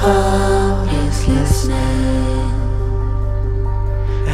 heart is listening,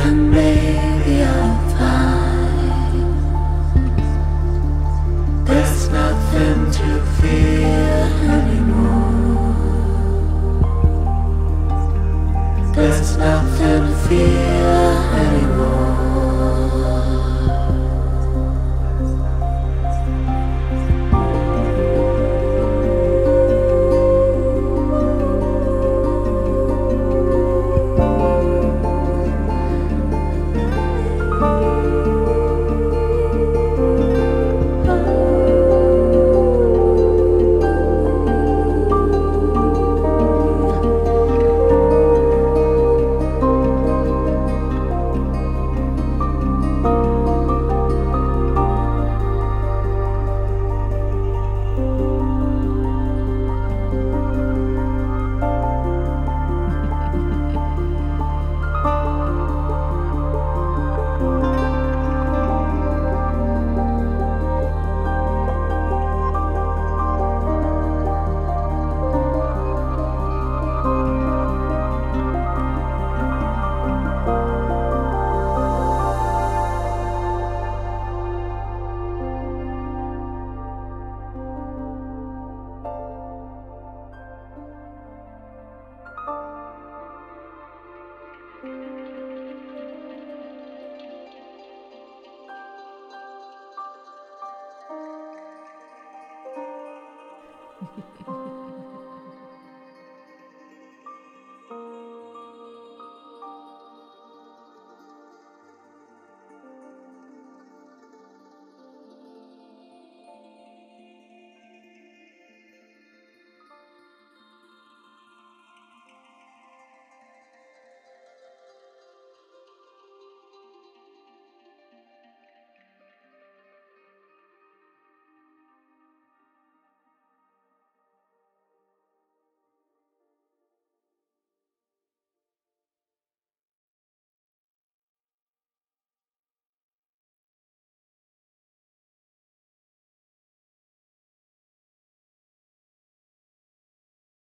and maybe I'll find there's nothing to fear anymore. There's nothing to fear anymore.